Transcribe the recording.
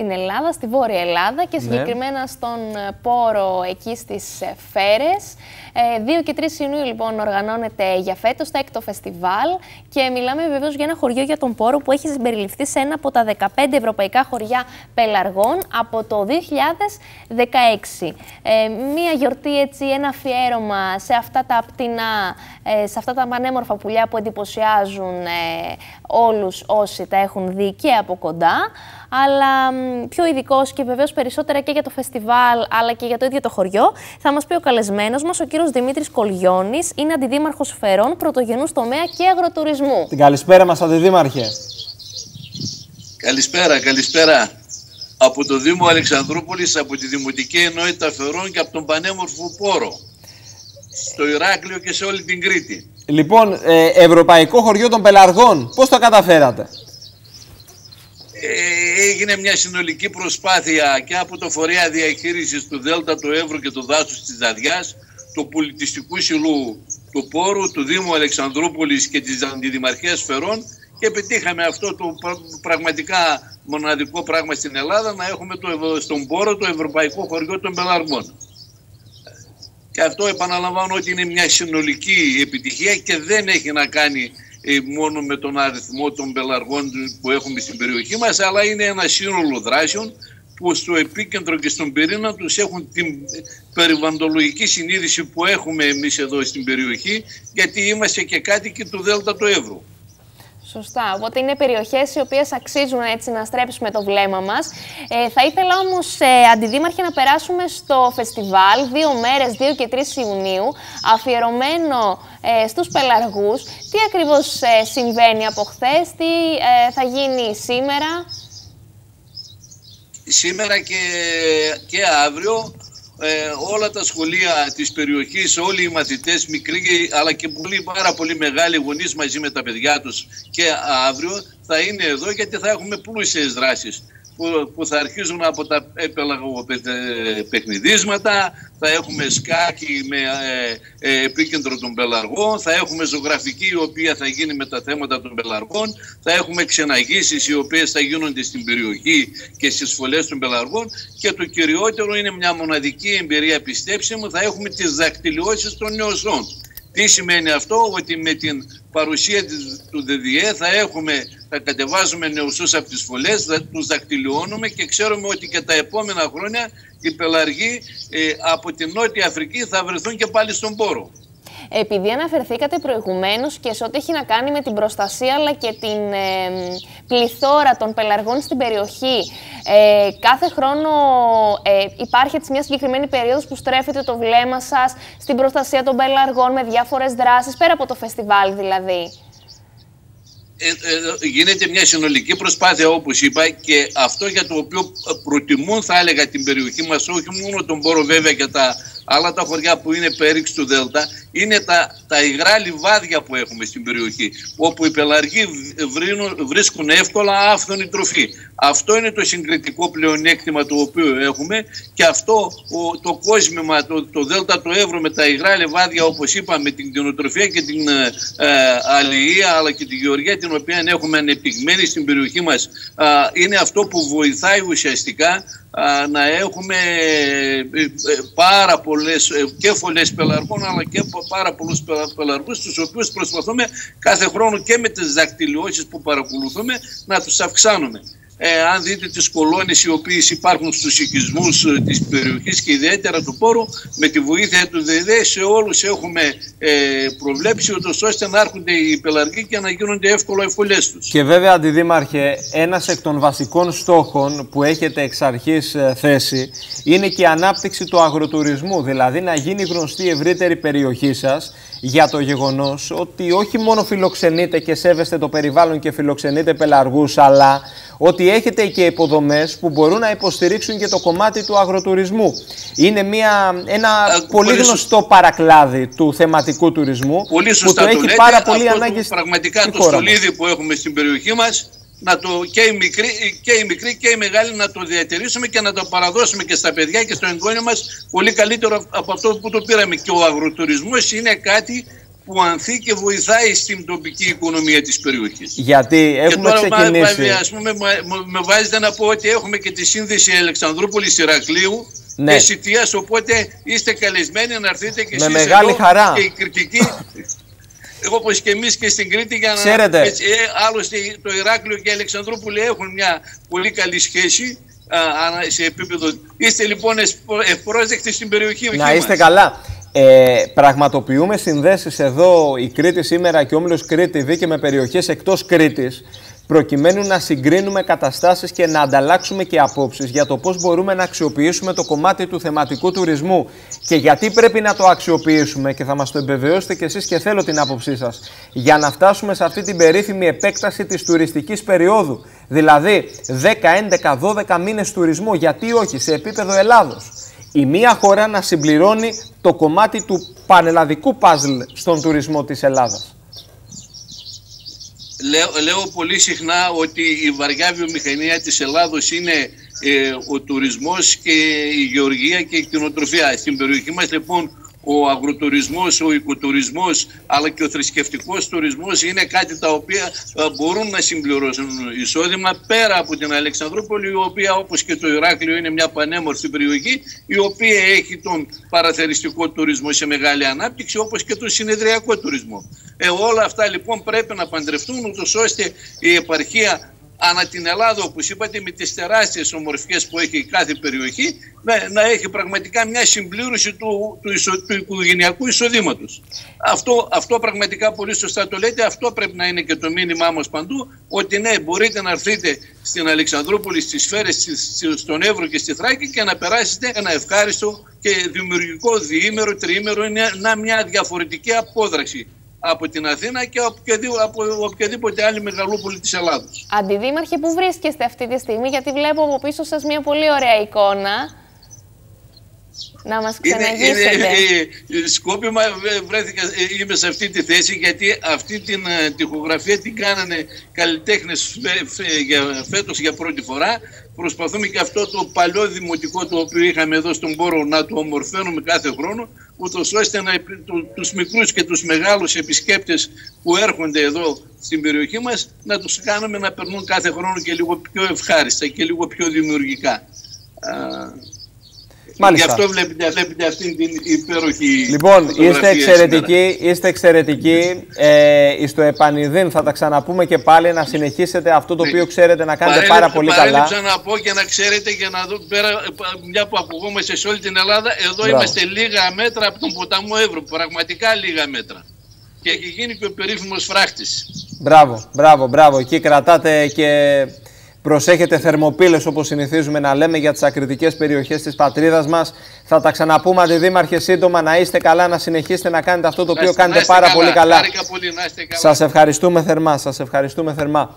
στην Ελλάδα, στη Βόρεια Ελλάδα και ναι. συγκεκριμένα στον πόρο εκεί στις Φέρες. 2 και 3 Ιουνίου λοιπόν οργανώνεται για φέτος το έκτο φεστιβάλ και μιλάμε βεβαίως για ένα χωριό για τον πόρο που έχει συμπεριληφθεί σε ένα από τα 15 ευρωπαϊκά χωριά πελαργών από το 2016. Ε, μία γιορτή έτσι, ένα αφιέρωμα σε αυτά τα πτηνά, ε, σε αυτά τα πανέμορφα πουλιά που εντυπωσιάζουν ε, όλους όσοι τα έχουν δει και από κοντά αλλά πιο ειδικός και βεβαίως περισσότερα και για το φεστιβάλ, αλλά και για το ίδιο το χωριό, θα μας πει ο καλεσμένος μας, ο κύριος Δημήτρης Κολιώνη, είναι αντιδήμαρχος Φερών, πρωτογενούς τομέα και αγροτουρισμού. Την καλησπέρα μας, Αντιδήμαρχε. Καλησπέρα, καλησπέρα. Από το Δήμο Αλεξανδρούπολης, από τη Δημοτική Ενότητα Φερών και από τον πανέμορφο Πόρο. Στο Ηράκλειο και σε όλη την Κρήτη. Λοιπόν, ε, Ευρωπαϊκό Χωριό των Πελαργών, πώς το καταφέρατε; Ε, έγινε μια συνολική προσπάθεια και από το Φορέα Διαχείρισης του Δέλτα, του Εύρου και του Δάσους της Δαδιάς, του Πολιτιστικού Συλλού του Πόρου, του Δήμου Αλεξανδρούπολης και της Αντιδημαρχίας Φερών και πετύχαμε αυτό το πραγματικά μοναδικό πράγμα στην Ελλάδα να έχουμε το, στον Πόρο το Ευρωπαϊκό Χωριό των Πελαργών. Και αυτό επαναλαμβάνω ότι είναι μια συνολική επιτυχία και δεν έχει να κάνει ε, μόνο με τον αριθμό των πελαργών που έχουμε στην περιοχή μας, αλλά είναι ένα σύνολο δράσεων που στο επίκεντρο και στον πυρήνα τους έχουν την περιβαντολογική συνείδηση που έχουμε εμείς εδώ στην περιοχή, γιατί είμαστε και κάτοικοι του Δέλτα του Εύρου. Σωστά. Οπότε είναι περιοχές οι οποίες αξίζουν έτσι να στρέψουμε το βλέμμα μας. Ε, θα ήθελα όμως, ε, Αντιδήμαρχε, να περάσουμε στο φεστιβάλ δύο μέρες, 2 και 3 Ιουνίου, αφιερωμένο ε, στους πελαργούς. Τι ακριβώς ε, συμβαίνει από χθες, τι ε, θα γίνει σήμερα; Σήμερα και, και αύριο ε, όλα τα σχολεία της περιοχής, όλοι οι μαθητές, μικροί αλλά και πολύ, πάρα πολύ μεγάλοι γονείς μαζί με τα παιδιά τους και αύριο θα είναι εδώ γιατί θα έχουμε πλούσιες δράσεις που, θα αρχίζουν από τα παιχνιδίσματα, θα έχουμε σκάκι με ε, ε, επίκεντρο των πελαργών, θα έχουμε ζωγραφική η οποία θα γίνει με τα θέματα των πελαργών, θα έχουμε ξεναγήσεις οι οποίες θα γίνονται στην περιοχή και στις φωλές των πελαργών και το κυριότερο είναι μια μοναδική εμπειρία πιστέψτε μου, θα έχουμε τις δακτυλιώσεις των νεοσών. Τι σημαίνει αυτό, ότι με την παρουσία του ΔΔΕ θα έχουμε, θα κατεβάζουμε νεοσούς από τις φωλές, θα τους δακτυλιώνουμε και ξέρουμε ότι και τα επόμενα χρόνια οι πελαργοί ε, από την Νότια Αφρική θα βρεθούν και πάλι στον πόρο. Επειδή αναφερθήκατε προηγουμένως και σε ό,τι έχει να κάνει με την προστασία αλλά και την ε, πληθώρα των πελαργών στην περιοχή, ε, κάθε χρόνο ε, υπάρχει έτσι μια συγκεκριμένη περίοδος που στρέφετε το βλέμμα σας στην προστασία των πελαργών με διάφορες δράσεις, πέρα από το φεστιβάλ δηλαδή; Ε, ε, γίνεται μια συνολική προσπάθεια όπως είπα και αυτό για το οποίο προτιμούν θα έλεγα την περιοχή μας όχι μόνο τον Πόρο βέβαια και τα άλλα τα χωριά που είναι πέριξ του Δέλτα είναι τα, τα υγρά λιβάδια που έχουμε στην περιοχή όπου οι πελαργοί βρίσκουν εύκολα άφθονη τροφή. Αυτό είναι το συγκριτικό πλεονέκτημα το οποίο έχουμε και αυτό το κόσμημα, το, το Δέλτα του Εύρου με τα υγρά λιβάδια όπως είπαμε την κτηνοτροφία και την ε, ε, αλληλεία αλλά και τη γεωργία την οποία έχουμε ανεπτυγμένη στην περιοχή μας είναι αυτό που βοηθάει ουσιαστικά να έχουμε ε, ε, πάρα πολλές ε, και φωλές πελαργών αλλά και πάρα πολλούς πελαργούς τους οποίους προσπαθούμε κάθε χρόνο και με τις δακτυλιώσεις που παρακολουθούμε να τους αυξάνουμε ε, αν δείτε τις κολόνες οι οποίες υπάρχουν στους οικισμούς ε, της περιοχής και ιδιαίτερα του πόρου, με τη βοήθεια του ΔΕΔΕ σε όλους έχουμε ε, προβλέψει ούτως ώστε να έρχονται οι πελαργοί και να γίνονται εύκολα εφολές τους. Και βέβαια, Αντιδήμαρχε, ένας εκ των βασικών στόχων που έχετε εξ αρχής ε, θέση είναι και η ανάπτυξη του αγροτουρισμού, δηλαδή να γίνει γνωστή η ευρύτερη περιοχή σας για το γεγονός ότι όχι μόνο φιλοξενείτε και σέβεστε το περιβάλλον και φιλοξενείτε πελαργούς, αλλά ότι έχετε και υποδομές που μπορούν να υποστηρίξουν και το κομμάτι του αγροτουρισμού. Είναι μια, ένα πολύ, γνωστό παρακλάδι του θεματικού τουρισμού πολύ που το, έχει πάρα πολύ ανάγκη Πραγματικά το στολίδι που έχουμε στην περιοχή μας να το, και, οι μικροί, και οι μικροί και οι μεγάλοι να το διατηρήσουμε και να το παραδώσουμε και στα παιδιά και στο εγγόνιο μας πολύ καλύτερο από αυτό που το πήραμε. Και ο αγροτουρισμός είναι κάτι που ανθεί και βοηθάει στην τοπική οικονομία της περιοχής. Γιατί έχουμε και τώρα, ξεκινήσει... Ας πούμε, με βάζετε να πω ότι έχουμε και τη σύνδεση Αλεξανδρούπολης Ηρακλείου ναι. και Σιτίας, οπότε είστε καλεσμένοι να έρθετε και με εσείς μεγάλη εδώ χαρά. και η κριτική όπως και εμείς και στην Κρήτη για να... Ξέρετε. Έτσι, ε, άλλωστε το Ηράκλειο και η Αλεξανδρούπολη έχουν μια πολύ καλή σχέση α, σε επίπεδο... Είστε λοιπόν ευπρόσδεκτοι στην περιοχή Να είστε καλά. Ε, πραγματοποιούμε συνδέσεις εδώ η Κρήτης σήμερα και ο Όμιλος Κρήτη δει και με περιοχές εκτός Κρήτης προκειμένου να συγκρίνουμε καταστάσεις και να ανταλλάξουμε και απόψεις για το πώς μπορούμε να αξιοποιήσουμε το κομμάτι του θεματικού τουρισμού και γιατί πρέπει να το αξιοποιήσουμε. Και θα μας το εμπεβαιώσετε και εσείς και θέλω την άποψή σας. Για να φτάσουμε σε αυτή την περίφημη επέκταση της τουριστικής περίοδου δηλαδή 10, 11, 12 μήνες τουρισμού γιατί όχι σε επίπεδο Ελλάδος η μία χώρα να συμπληρώνει το κομμάτι του πανελλαδικού παζλ στον τουρισμό της Ελλάδας. Λέω, λέω πολύ συχνά ότι η βαριά βιομηχανία της Ελλάδος είναι ε, ο τουρισμός και η γεωργία και η κτηνοτροφία. Στην περιοχή μας λοιπόν ο αγροτουρισμός, ο οικοτουρισμός αλλά και ο θρησκευτικός τουρισμός είναι κάτι τα οποία ε, μπορούν να συμπληρώσουν εισόδημα πέρα από την Αλεξανδρούπολη η οποία όπως και το Ηράκλειο είναι μια πανέμορφη περιοχή η οποία έχει τον παραθεριστικό τουρισμό σε μεγάλη ανάπτυξη όπως και τον συνεδριακό τουρισμό. Ε, όλα αυτά λοιπόν πρέπει να παντρευτούν ούτως ώστε η επαρχία ανά την Ελλάδα, όπως είπατε, με τις τεράστιες ομορφιές που έχει κάθε περιοχή, να, να έχει πραγματικά μια συμπλήρωση του, του, ισο, του οικογενειακού εισοδήματος. Αυτό, αυτό πραγματικά πολύ σωστά το λέτε, αυτό πρέπει να είναι και το μήνυμά μας παντού, ότι ναι, μπορείτε να έρθετε στην Αλεξανδρούπολη, στις Σφαίρες, στον Εύρο και στη Θράκη και να περάσετε ένα ευχάριστο και δημιουργικό διήμερο, τριήμερο, είναι μια διαφορετική απόδραξη από την Αθήνα και από οποιαδήποτε άλλη μεγαλούπολη της Ελλάδος. Αντιδήμαρχε, πού βρίσκεστε αυτή τη στιγμή, γιατί βλέπω από πίσω σας μια πολύ ωραία εικόνα. Να μας ξαναγήσετε. Είναι, είναι, σκόπιμα βρέθηκα, είμαι σε αυτή τη θέση γιατί αυτή την ε, τυχογραφία την κάνανε καλλιτέχνες για, φέτος για πρώτη φορά. Προσπαθούμε και αυτό το παλιό δημοτικό το οποίο είχαμε εδώ στον Πόρο να το ομορφαίνουμε κάθε χρόνο ούτως ώστε να, τους μικρούς και τους μεγάλους επισκέπτες που έρχονται εδώ στην περιοχή μας να τους κάνουμε να περνούν κάθε χρόνο και λίγο πιο ευχάριστα και λίγο πιο δημιουργικά. Μάλιστα. Γι' αυτό βλέπετε, βλέπετε αυτή την υπέροχη Λοιπόν, είστε εξαιρετικοί, είστε εξαιρετικοί. Ε, στο επανειδήν θα τα ξαναπούμε και πάλι να συνεχίσετε αυτό το ναι. οποίο ξέρετε να κάνετε πάρα πολύ καλά. Παρέλειψα να πω και να ξέρετε και να δω πέρα, μια που ακουγόμαστε σε όλη την Ελλάδα, εδώ είμαστε λίγα μέτρα από τον ποταμό Εύρου, πραγματικά λίγα μέτρα. Και έχει γίνει και ο περίφημος φράχτης. Μπράβο, μπράβο, μπράβο. Εκεί κρατάτε και Προσέχετε θερμοπύλες όπως συνηθίζουμε να λέμε για τις ακριτικές περιοχές της πατρίδας μας. Θα τα ξαναπούμε αντιδήμαρχε σύντομα να είστε καλά, να συνεχίσετε να κάνετε αυτό το οποίο κάνετε πάρα πολύ καλά. Πολύ, Σας ευχαριστούμε θερμά, σας ευχαριστούμε θερμά.